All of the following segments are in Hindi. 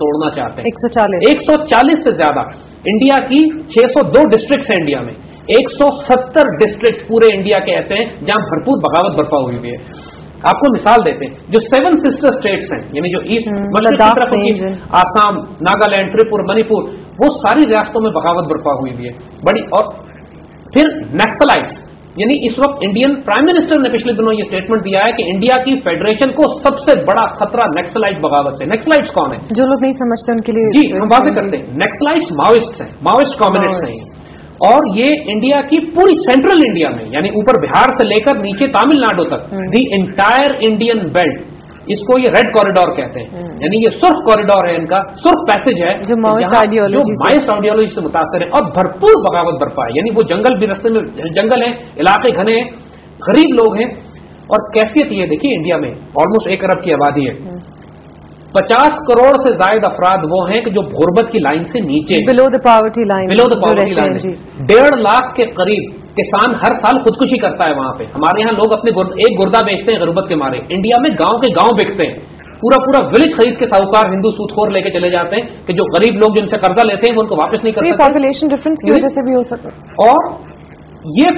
तोड़ना चाहते हैं। 140 140 से ज़्यादा। इंडिया की 602 डिस्ट्रिक्ट्स हैं इंडिया में। 170 डिस्ट्रिक्ट्स पूरे इंडिया के ऐसे हैं जहाँ भरपूर बगावत बर्पा हुई हुई है। आपको मिसाल देते हैं जो सेवन सिस्टर स्टेट्स हैं यानी जो ईस्ट हम्म। आसाम नागालैंड त्रिपुर मणिपुर वो सारी रियासतों में बगावत बर्पा हुई हुई है। बड़ी और फिर नक्सलाइट्स। यानी इस वक्त इंडियन प्राइम मिनिस्टर ने पिछले दिनों ये स्टेटमेंट दिया है कि इंडिया की फेडरेशन को सबसे बड़ा खतरा नक्सलाइट बगावत से। नेक्सलाइट कौन है? जो लोग नहीं समझते उनके लिए जी हम वाजे करते हैं। नेक्सलाइट माओइस्ट है माओइस्ट कॉम्युनिस्ट है और ये इंडिया की पूरी सेंट्रल इंडिया में यानी ऊपर बिहार से लेकर नीचे तमिलनाडु तक दी इंटायर इंडियन बेल्ट इसको ये रेड कॉरिडोर कहते हैं। यानी ये सुर्ख कॉरिडोर है इनका सुर्ख पैसेज है। जो माओइस्ट जहां- ideology जो से- माओइस्ट आइडियोलॉजी से मुतासर है और भरपूर बगावत बरपा है। यानी वो जंगल भी रस्ते में जंगल है इलाके घने हैं गरीब लोग हैं। और कैफियत ये देखिए इंडिया में ऑलमोस्ट एक अरब की आबादी है। पचास करोड़ से ज़्यादा अफराद वो हैं कि जो गुर्बत की लाइन से नीचे below the poverty line below the poverty line डेढ़ लाख के करीब किसान हर साल खुदकुशी करता है वहाँ पे। हमारे यहाँ लोग अपने गुर्द, एक गुर्दा बेचते हैं गुर्बत के मारे। इंडिया में गाँव के गाँव बिकते हैं। पूरा पूरा विलेज खरीद के साहूकार हिंदू सूदखोर लेके चले जाते हैं कि जो गरीब लोग जिनसे कर्जा लेते हैं वो उनको वापस नहीं करते पॉपुलेशन डिफरेंस की वजह से भी हो सकता और ये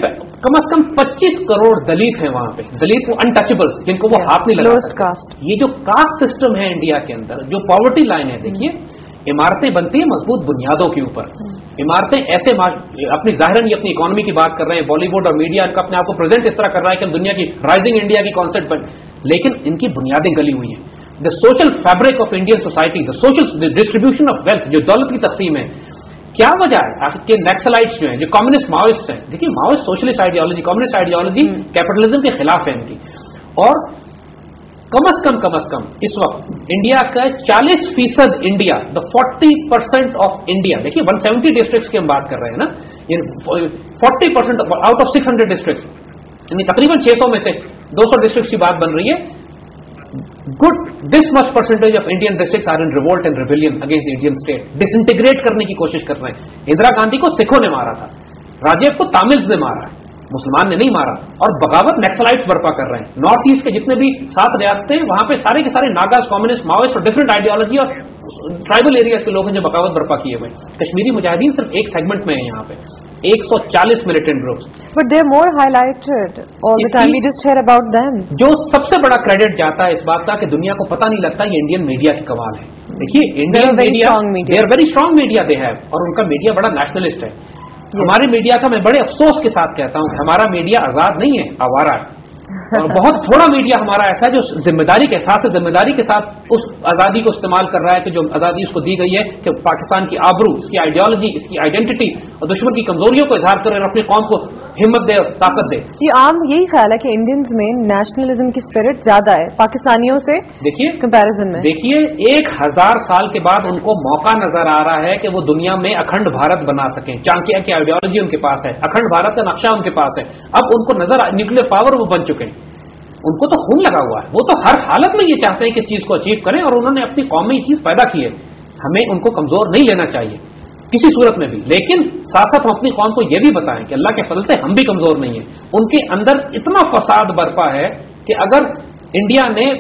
कम से कम 25 करोड़ दलित हैं वहाँ पे। दलित वो अनटचेबल्स जिनको वो हाथ नहीं लगा caste. ये जो कास्ट सिस्टम है इंडिया के अंदर जो पॉवर्टी लाइन है देखिए इमारतें बनती है मज़बूत बुनियादों के ऊपर। इमारतें ऐसे अपनी जाहिरन ये अपनी इकोनॉमी की बात कर रहे हैं बॉलीवुड और मीडिया इनका अपने आप को प्रेजेंट इस तरह कर रहा है कि हम दुनिया की राइजिंग इंडिया की कॉन्सेप्ट बन। लेकिन इनकी बुनियादें गली हुई हैं। The social fabric of Indian society the social distribution of wealth जो दौलत की तकसीम है क्या वजह है? आखिर के नेक्सलाइट्स जो हैं जो कम्युनिस्ट माओइस्ट हैं देखिए Maoist socialist ideology communist ideology capitalism के खिलाफ है इनकी। और कम अज कम कम अज कम इस वक्त इंडिया का 40 फ़ीसद India the 40 percent of India देखिए 170 डिस्ट्रिक्ट्स की हम बात कर रहे हैं ना ये 40 परसेंट आउट ऑफ़ 600 डिस्ट्रिक्ट्स यानी तकरीबन 600 में से 200 डिस्ट्रिक्ट्स की बात बन रही है। Good this much percentage of Indian districts are in revolt and rebellion against Indian state disintegrate करने की कोशिश कर रहे हैं। इंदिरा गांधी को सिखों ने मारा था। राजीव को तामिल्स ने मारा है। मुसलमान ने नहीं मारा। और बगावत नक्सलाइट्स बर्पा कर रहे हैं। नॉर्थ ईस्ट के जितने भी सात रियासतें वहाँ पे सारे के सारे नागाज कम्युनिस्ट माओइस्ट और डिफरेंट आइडियोलॉजी और ट्राइबल एरियाज़ के लोग हैं जो बगावत बर्पा किए हुए कश्मीरी मुजाहिदीन सिर्फ़ एक सेगमेंट में है यहाँ पे। 140 militant groups but they more highlighted all the time we just hear about them जो सबसे बड़ा क्रेडिट जाता है इस बात का कि दुनिया को पता नहीं लगता ये इंडियन मीडिया की कमाल है। देखिए Indian media they are very strong media they have और उनका मीडिया बड़ा नेशनलिस्ट है। हमारे मीडिया का मैं बड़े अफसोस के साथ कहता हूँ हमारा मीडिया आज़ाद नहीं है आवारा है। और बहुत थोड़ा मीडिया हमारा ऐसा है जो ज़िम्मेदारी के एहसास ज़िम्मेदारी के साथ उस आज़ादी को इस्तेमाल कर रहा है कि जो आज़ादी उसको दी गई है कि पाकिस्तान की आबरू, इसकी आइडियोलॉजी इसकी आइडेंटिटी और दुश्मन की कमजोरियों को इजहार करे अपनी कौम को हिम्मत दे और ताकत दे। ये आम यही ख्याल है कि इंडियंस में नेशनलिज्म की स्पिरिट ज़्यादा है। पाकिस्तानियों से देखिए कंपैरिजन में। देखिए एक हज़ार साल के बाद उनको मौका नज़र आ रहा है कि वो दुनिया में अखंड भारत बना सकें। चाणक्य की आइडियोलॉजी उनके पास है। अखंड भारत का नक्शा उनके पास है। अब उनको नज़र न्यूक्लियर पावर वो बन चुके हैं। उनको तो खून लगा हुआ है। वो तो हर हालत में ये चाहते हैं कि इस चीज़ को अचीव करें और उन्होंने अपनी कौम में ये चीज़ पैदा की है। हमें उनको कमज़ोर नहीं लेना चाहिए। किसी सूरत में भी। लेकिन साथ साथ हम अपनी कौम को यह भी बताएँ कि अल्लाह के फजल से हम भी कमज़ोर नहीं है। उनके अंदर इतना फसाद बरपा है कि अगर इंडिया ने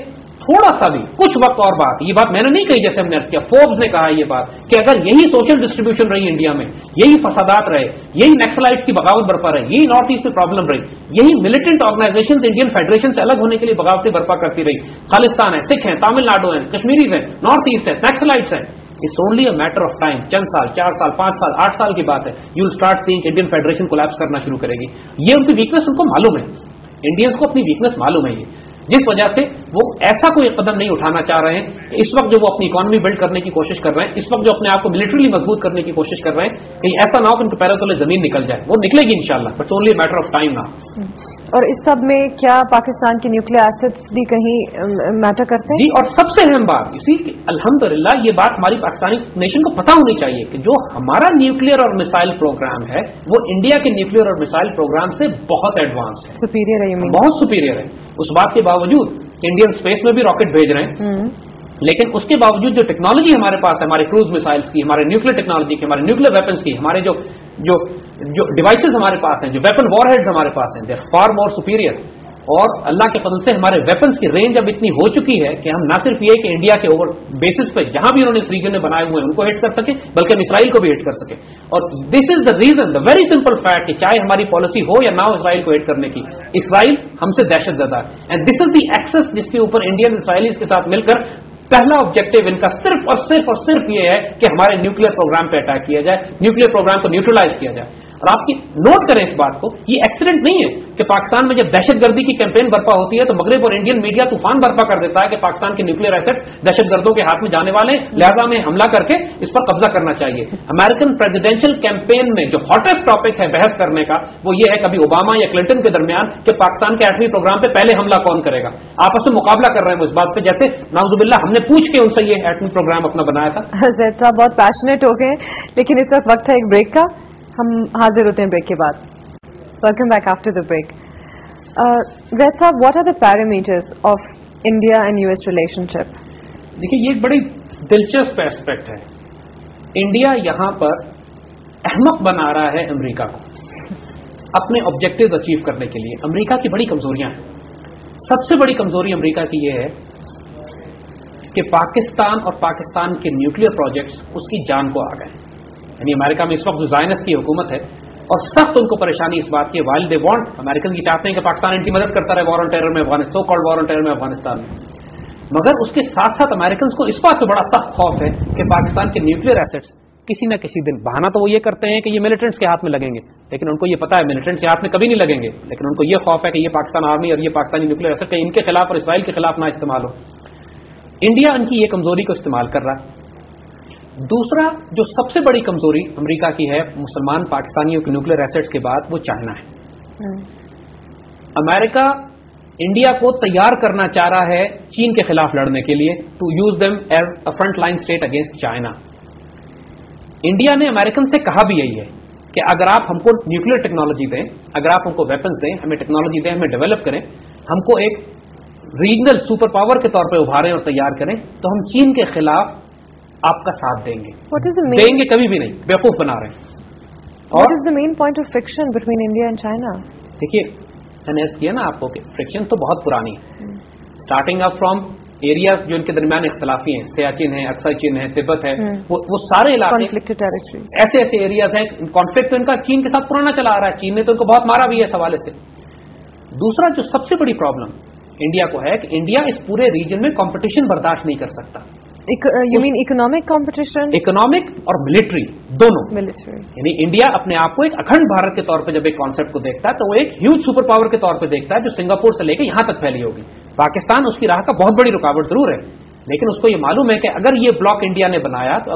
थोड़ा सा भी, कुछ वक्त और बात, ये बात मैंने नहीं कही जैसे हमने अर्ज़ किया फोर्ब्स ने कहा ये बात, कि अगर यही सोशल डिस्ट्रीब्यूशन रही इंडिया में, यही फसादात रहे, यही नक्सलाइट की बगावत बरपा रही, यही नॉर्थ ईस्ट में प्रॉब्लम रही, यही मिलिटेंट ऑर्गेनाइजेशन इंडियन फेडरेशन से अलग होने के लिए बगावतें बरपा करती रही। खालिस्तान है सिख है तमिलनाडु है कश्मीरीज है नॉर्थ ईस्ट है नक्सलाइट्स है। It's only a matter of time चंद साल चार साल पाँच साल आठ साल की बात है you start seeing Indian federation collapse करना शुरू करेगी ये उनकी वीकनेस उनको मालूम है इंडियंस को अपनी वीकनेस मालूम है ये जिस वजह से वो ऐसा कोई कदम नहीं उठाना चाह रहे हैं इस वक्त जो वो अपनी इकोनॉमी बिल्ड करने की कोशिश कर रहे हैं इस वक्त जो अपने आप को मिलिट्रीली मज़बूत करने की कोशिश कर रहे हैं कहीं ऐसा ना हो कि उनके पैरों तले ज़मीन निकल जाए वो निकलेगी इंशाल्लाह but only matter of time ना और इस सब में क्या पाकिस्तान के न्यूक्लियर एसेट्स भी कहीं मैटर करते हैं? जी और सबसे अहम बात इसी की अल्हम्दुलिल्लाह ये बात हमारी पाकिस्तानी नेशन को पता होनी चाहिए कि जो हमारा न्यूक्लियर और मिसाइल प्रोग्राम है वो इंडिया के न्यूक्लियर और मिसाइल प्रोग्राम से बहुत एडवांस है। सुपीरियर है बहुत सुपीरियर है। उस बात के बावजूद इंडियन स्पेस में भी रॉकेट भेज रहे हैं। लेकिन उसके बावजूद जो टेक्नोलॉजी हमारे पास है, हमारे क्रूज मिसाइल्स की, हमारे न्यूक्लियर टेक्नोलॉजी की, हमारे न्यूक्लियर वेपन्स की, हमारे जो जो जो डिवाइसेस हमारे पास हैं, जो वेपन वॉरहेड्स हमारे पास हैं दे फार मोर सुपीरियर और अल्लाह के फजल से हमारे वेपन्स की रेंज अब इतनी हो चुकी है कि हम ना सिर्फ़ ये कि इंडिया के ओवर बेसिस पे, जहाँ भी उन्होंने इस रीजन में बनाए हुए हैं, उनको हिट कर सके, बल्कि हम इसराइल को भी हिट कर सके. और this is the reason the very simple fact कि चाहे हमारी पॉलिसी हो या ना हो इसराइल को हिट करने की इसराइल हमसे दहशत है. And this is the access जिसके ऊपर इंडियन इसराइलीज के साथ मिलकर पहला ऑब्जेक्टिव इनका सिर्फ़ और सिर्फ़ और सिर्फ़ ये है कि हमारे न्यूक्लियर प्रोग्राम पर अटैक किया जाए न्यूक्लियर प्रोग्राम को न्यूट्रलाइज किया जाए। और आपकी नोट करें इस बात को, ये एक्सीडेंट नहीं है कि पाकिस्तान में जब दहशतगर्दी की कैंपेन बर्पा होती है तो मगरब और इंडियन मीडिया तूफ़ान बर्पा कर देता है कि पाकिस्तान के न्यूक्लियर एसेट्स दहशतगर्दों के हाथ में जाने वाले लिहाजा में हमला करके इस पर कब्जा करना चाहिए। अमेरिकन प्रेसिडेंशियल कैंपेन में जो हॉटेस्ट टॉपिक है बहस करने का, वो ये है कभी ओबामा या क्लिंटन के दरमियान कि पाकिस्तान के एटमी प्रोग्राम पे पहले हमला कौन करेगा। आपस में मुकाबला कर रहे हैं इस बात पे, जैसे नाउजुबिल्ला हमने पूछ के उनसे ये एटमी प्रोग्राम अपना बनाया था। बहुत पैशनेट हो गए, लेकिन इस वक्त है एक ब्रेक का। हम हाजिर होते हैं ब्रेक के बाद। Welcome back after the break Zaid साहब what are the parameters of India and US relationship देखिए, ये एक बड़ी दिलचस्प एस्पेक्ट है। इंडिया यहाँ पर अहमक बना रहा है अमेरिका को, अपने ऑब्जेक्टिव्स अचीव करने के लिए। अमेरिका की बड़ी कमजोरियाँ हैं। सबसे बड़ी कमज़ोरी अमेरिका की यह है कि पाकिस्तान और पाकिस्तान के न्यूक्लियर प्रोजेक्ट्स उसकी जान को आ गए। यानी अमेरिका में इस वक्त जायनस की हुकूमत है और सख्त उनको परेशानी इस बात की वाइल दे वांट अमेरिकन की चाहते हैं कि पाकिस्तान इनकी मदद करता रहे वॉर ऑन टेरर में Afghanistan so called war on terror में अफ़गानिस्तान में। मगर उसके साथ साथ अमेरिकन को इस बात पर बड़ा सख्त खौफ है कि पाकिस्तान के न्यूक्लियर एसेट्स किसी न किसी दिन, बहाना तो वो ये करते हैं कि ये मिलिटेंट्स के हाथ में लगेंगे, लेकिन उनको ये पता है मिलिटेंट्स के हाथ में कभी नहीं लगेंगे, लेकिन उनको ये खौफ है कि ये पाकिस्तान आर्मी और ये पाकिस्तानी न्यूक्लियर एसेट इनके खिलाफ और इसराइल के खिलाफ ना इस्तेमाल हो। इंडिया उनकी ये कमज़ोरी को इस्तेमाल कर रहा है। दूसरा जो सबसे बड़ी कमज़ोरी अमेरिका की है मुसलमान पाकिस्तानियों के न्यूक्लियर एसेट्स के बाद वो चाइना है। अमेरिका इंडिया को तैयार करना चाह रहा है चीन के खिलाफ लड़ने के लिए to use them as a front line state against China India ने अमेरिकन से कहा भी यही है कि अगर आप हमको न्यूक्लियर टेक्नोलॉजी दें अगर आप हमको वेपन्स दें हमें टेक्नोलॉजी दें हमें डेवलप करें हमको एक रीजनल सुपर पावर के तौर पर उभारें और तैयार करें तो हम चीन के खिलाफ आपका साथ देंगे। What is the main देंगे कभी भी नहीं बेवकूफ़ बना रहे हैं। और is the main point of friction between India and China? देखिए मैंने ऐसा किया ना आपको कि फ्रिक्शन तो बहुत पुरानी है। स्टार्टिंग अप फ्रॉम एरियाज़ जो इनके दरमियान इख्तलाफी हैं सियाचिन है अक्सर चीन है तिब्बत है हम्म। वो वो सारे इलाके ऐसे ऐसे एरियाज़ हैं कॉन्फ्लिक्ट तो इनका चीन के साथ पुराना चला आ रहा है। चीन ने तो इनको बहुत मारा भी है इस हवाले से। दूसरा जो सबसे बड़ी प्रॉब्लम इंडिया को है कि इंडिया इस पूरे रीजन में कंपटीशन बर्दाश्त नहीं कर सकता। Ec- mean economic competition economic और मिलिट्री दोनों। मिलिट्री यानी इंडिया अपने आप को एक अखंड भारत के तौर पे जब एक कॉन्सेप्ट को देखता है तो वो एक ह्यूज सुपर पावर के तौर पे देखता है जो सिंगापुर से लेकर यहाँ तक फैली होगी। पाकिस्तान उसकी राह का बहुत बड़ी रुकावट ज़रूर है। लेकिन उसको ये मालूम है कि अगर ये ब्लॉक इंडिया ने बनाया तो